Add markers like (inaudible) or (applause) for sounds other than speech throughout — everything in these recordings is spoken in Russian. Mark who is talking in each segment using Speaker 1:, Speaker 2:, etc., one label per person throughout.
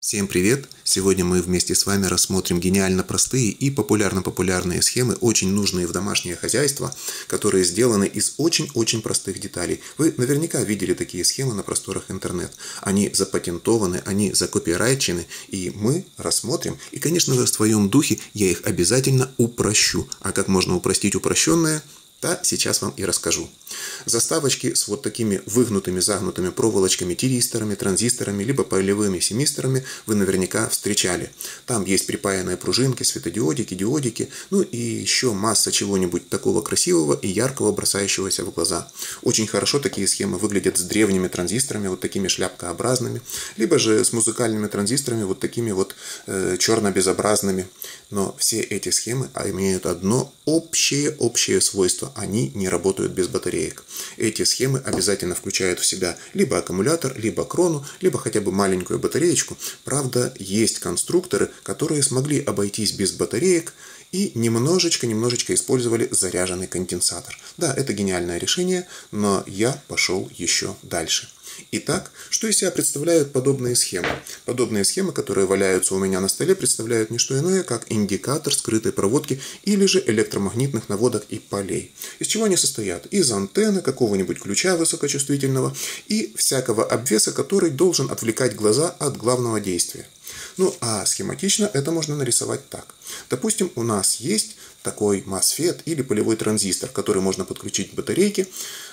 Speaker 1: Всем привет! Сегодня мы вместе с вами рассмотрим гениально простые и популярно-популярные схемы, очень нужные в домашнее хозяйство, которые сделаны из очень-очень простых деталей. Вы наверняка видели такие схемы на просторах интернет. Они запатентованы, они закопирайчены, и мы рассмотрим. И, конечно же, в своем духе я их обязательно упрощу. А как можно упростить упрощенное – да, сейчас вам и расскажу. Заставочки с вот такими выгнутыми, загнутыми проволочками, тиристорами, транзисторами, либо полевыми семисторами вы наверняка встречали. Там есть припаянные пружинки, светодиодики, диодики, ну и еще масса чего-нибудь такого красивого и яркого, бросающегося в глаза. Очень хорошо такие схемы выглядят с древними транзисторами, вот такими шляпкообразными, либо же с музыкальными транзисторами, вот такими вот э, черно-безобразными. Но все эти схемы имеют одно общее-общее свойство они не работают без батареек. Эти схемы обязательно включают в себя либо аккумулятор, либо крону, либо хотя бы маленькую батареечку. Правда, есть конструкторы, которые смогли обойтись без батареек и немножечко-немножечко использовали заряженный конденсатор. Да, это гениальное решение, но я пошел еще дальше. Итак, что из себя представляют подобные схемы? Подобные схемы, которые валяются у меня на столе, представляют не что иное, как индикатор скрытой проводки или же электромагнитных наводок и полей. Из чего они состоят? Из антенны, какого-нибудь ключа высокочувствительного и всякого обвеса, который должен отвлекать глаза от главного действия. Ну а схематично это можно нарисовать так. Допустим, у нас есть такой MOSFET или полевой транзистор, который можно подключить к батарейке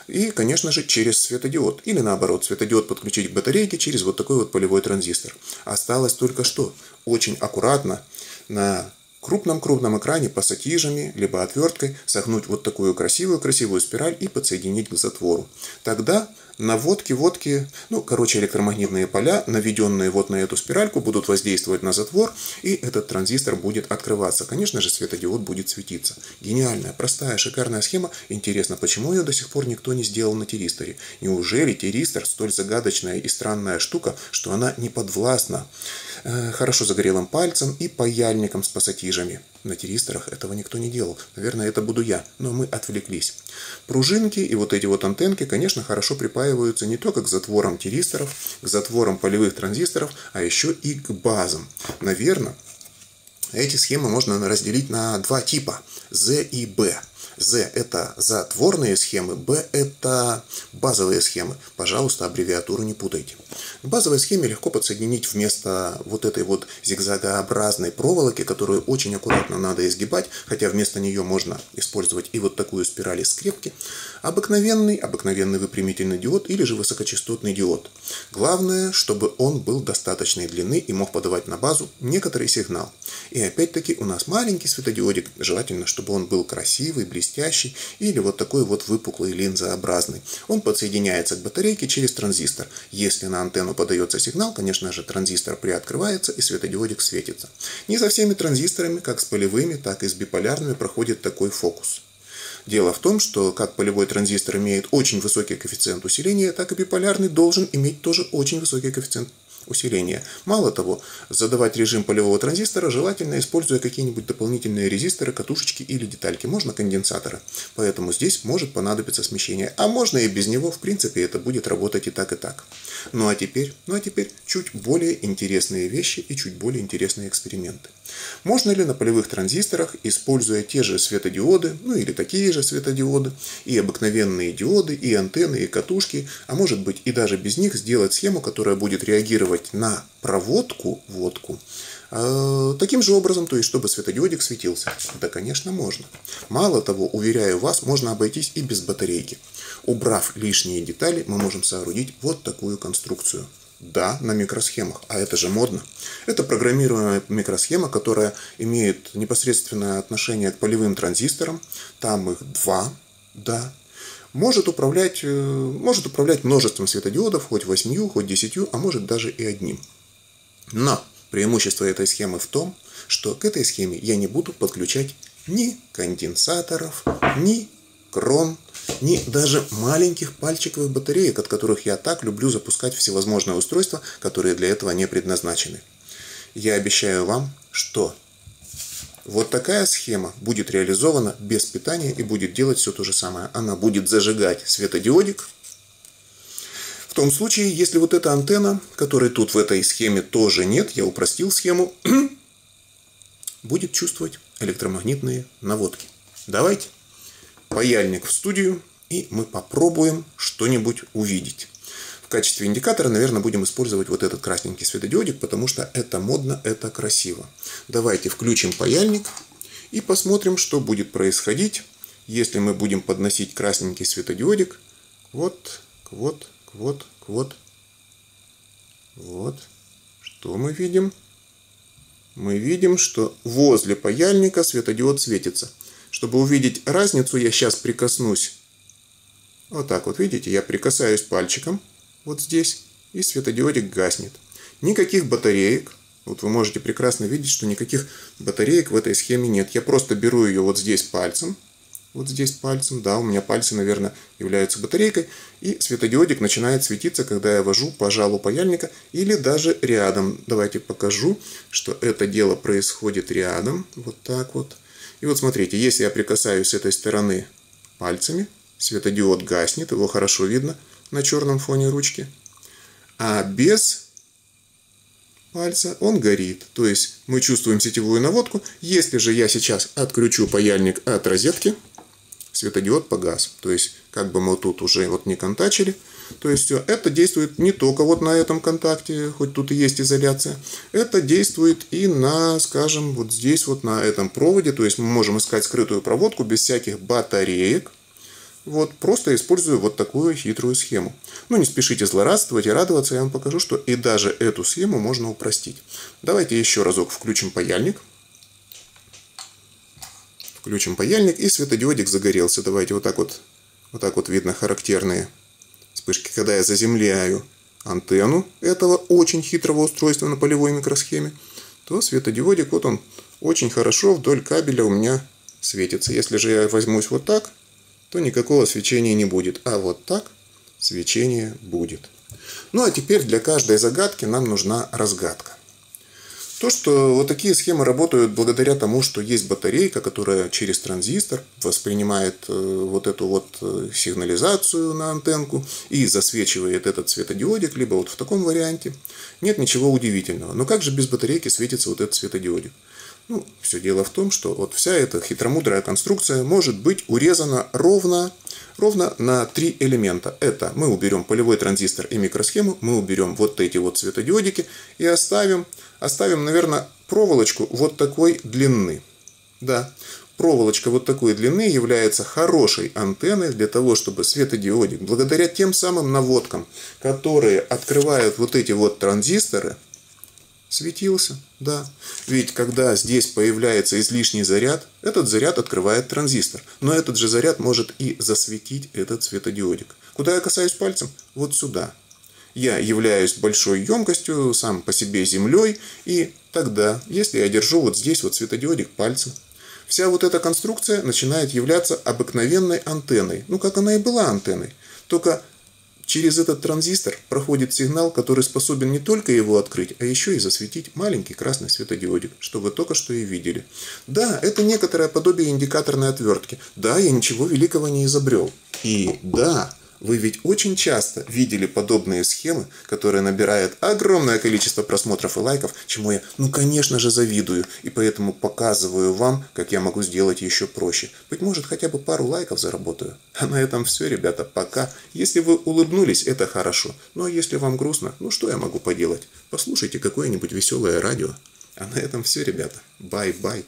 Speaker 1: и, конечно же, через светодиод. Или наоборот, светодиод подключить к батарейке через вот такой вот полевой транзистор. Осталось только что очень аккуратно на крупном-крупном экране пассатижами, либо отверткой согнуть вот такую красивую-красивую спираль и подсоединить к затвору. Тогда наводки, водки, ну, короче, электромагнитные поля, наведенные вот на эту спиральку, будут воздействовать на затвор, и этот транзистор будет открываться. Конечно же, светодиод будет светиться. Гениальная, простая, шикарная схема. Интересно, почему ее до сих пор никто не сделал на тиристоре? Неужели тиристор столь загадочная и странная штука, что она не подвластна хорошо загорелым пальцем и паяльником с пассатижами? На тиристорах этого никто не делал. Наверное, это буду я, но мы отвлеклись. Пружинки и вот эти вот антенки, конечно, хорошо припаиваются не только к затворам тиристоров, к затворам полевых транзисторов, а еще и к базам. Наверное, эти схемы можно разделить на два типа – Z и B – Z – это затворные схемы, B – это базовые схемы. Пожалуйста, аббревиатуру не путайте. К базовой схеме легко подсоединить вместо вот этой вот зигзагообразной проволоки, которую очень аккуратно надо изгибать, хотя вместо нее можно использовать и вот такую спираль из скрепки, обыкновенный, обыкновенный выпрямительный диод или же высокочастотный диод. Главное, чтобы он был достаточной длины и мог подавать на базу некоторый сигнал. И опять-таки у нас маленький светодиодик, желательно, чтобы он был красивый, блестящий, или вот такой вот выпуклый линзообразный. Он подсоединяется к батарейке через транзистор. Если на антенну подается сигнал, конечно же, транзистор приоткрывается и светодиодик светится. Не со всеми транзисторами, как с полевыми, так и с биполярными, проходит такой фокус. Дело в том, что как полевой транзистор имеет очень высокий коэффициент усиления, так и биполярный должен иметь тоже очень высокий коэффициент усиления. Мало того, задавать режим полевого транзистора желательно, используя какие-нибудь дополнительные резисторы, катушечки или детальки. Можно конденсаторы. Поэтому здесь может понадобиться смещение. А можно и без него. В принципе, это будет работать и так, и так. Ну а теперь, ну а теперь чуть более интересные вещи и чуть более интересные эксперименты. Можно ли на полевых транзисторах, используя те же светодиоды, ну или такие же светодиоды, и обыкновенные диоды, и антенны, и катушки, а может быть и даже без них, сделать схему, которая будет реагировать на проводку, водку, э, таким же образом, то есть чтобы светодиодик светился? Да, конечно, можно. Мало того, уверяю вас, можно обойтись и без батарейки. Убрав лишние детали, мы можем соорудить вот такую конструкцию. Да, на микросхемах, а это же модно. Это программируемая микросхема, которая имеет непосредственное отношение к полевым транзисторам. Там их два, да. Может управлять, э, может управлять множеством светодиодов, хоть восьмью, хоть десятью, а может даже и одним. Но преимущество этой схемы в том, что к этой схеме я не буду подключать ни конденсаторов, ни крон, ни даже маленьких пальчиковых батареек, от которых я так люблю запускать всевозможные устройства, которые для этого не предназначены. Я обещаю вам, что вот такая схема будет реализована без питания и будет делать все то же самое. Она будет зажигать светодиодик, том случае, если вот эта антенна, которой тут в этой схеме тоже нет, я упростил схему, (clears throat) будет чувствовать электромагнитные наводки. Давайте паяльник в студию, и мы попробуем что-нибудь увидеть. В качестве индикатора, наверное, будем использовать вот этот красненький светодиодик, потому что это модно, это красиво. Давайте включим паяльник и посмотрим, что будет происходить, если мы будем подносить красненький светодиодик вот, вот, вот, вот, вот. Что мы видим? Мы видим, что возле паяльника светодиод светится. Чтобы увидеть разницу, я сейчас прикоснусь. Вот так вот, видите, я прикасаюсь пальчиком вот здесь, и светодиодик гаснет. Никаких батареек. Вот вы можете прекрасно видеть, что никаких батареек в этой схеме нет. Я просто беру ее вот здесь пальцем, вот здесь пальцем, да, у меня пальцы, наверное, являются батарейкой, и светодиодик начинает светиться, когда я вожу по жалу паяльника или даже рядом. Давайте покажу, что это дело происходит рядом, вот так вот. И вот смотрите, если я прикасаюсь с этой стороны пальцами, светодиод гаснет, его хорошо видно на черном фоне ручки. А без пальца он горит. То есть мы чувствуем сетевую наводку. Если же я сейчас отключу паяльник от розетки, светодиод погас. То есть, как бы мы тут уже вот не контачили. То есть, это действует не только вот на этом контакте, хоть тут и есть изоляция. Это действует и на, скажем, вот здесь вот на этом проводе. То есть, мы можем искать скрытую проводку без всяких батареек. Вот, просто использую вот такую хитрую схему. Ну, не спешите злорадствовать и радоваться, я вам покажу, что и даже эту схему можно упростить. Давайте еще разок включим паяльник. Включим паяльник и светодиодик загорелся. Давайте вот так вот, вот так вот видно характерные вспышки. Когда я заземляю антенну этого очень хитрого устройства на полевой микросхеме, то светодиодик, вот он очень хорошо вдоль кабеля у меня светится. Если же я возьмусь вот так, то никакого свечения не будет. А вот так свечение будет. Ну а теперь для каждой загадки нам нужна разгадка. То, что вот такие схемы работают благодаря тому, что есть батарейка, которая через транзистор воспринимает э, вот эту вот э, сигнализацию на антенку и засвечивает этот светодиодик, либо вот в таком варианте. Нет ничего удивительного. Но как же без батарейки светится вот этот светодиодик? Ну, все дело в том, что вот вся эта хитромудрая конструкция может быть урезана ровно, ровно на три элемента. Это мы уберем полевой транзистор и микросхему, мы уберем вот эти вот светодиодики и оставим оставим, наверное, проволочку вот такой длины. Да, проволочка вот такой длины является хорошей антенной для того, чтобы светодиодик, благодаря тем самым наводкам, которые открывают вот эти вот транзисторы, светился. Да, ведь когда здесь появляется излишний заряд, этот заряд открывает транзистор. Но этот же заряд может и засветить этот светодиодик. Куда я касаюсь пальцем? Вот сюда. Я являюсь большой емкостью, сам по себе землей, и тогда, если я держу вот здесь вот светодиодик пальцем, вся вот эта конструкция начинает являться обыкновенной антенной. Ну, как она и была антенной. Только через этот транзистор проходит сигнал, который способен не только его открыть, а еще и засветить маленький красный светодиодик, что вы только что и видели. Да, это некоторое подобие индикаторной отвертки. Да, я ничего великого не изобрел. И да, вы ведь очень часто видели подобные схемы, которые набирают огромное количество просмотров и лайков, чему я, ну конечно же, завидую, и поэтому показываю вам, как я могу сделать еще проще. Быть может, хотя бы пару лайков заработаю. А на этом все, ребята, пока. Если вы улыбнулись, это хорошо. Ну а если вам грустно, ну что я могу поделать? Послушайте какое-нибудь веселое радио. А на этом все, ребята. Бай-бай.